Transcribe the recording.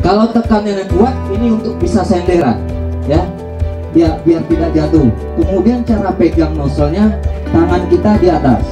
kalau tekanannya kuat ini untuk bisa senderan ya. Biar biar tidak jatuh. Kemudian cara pegang nozzle tangan kita di atas.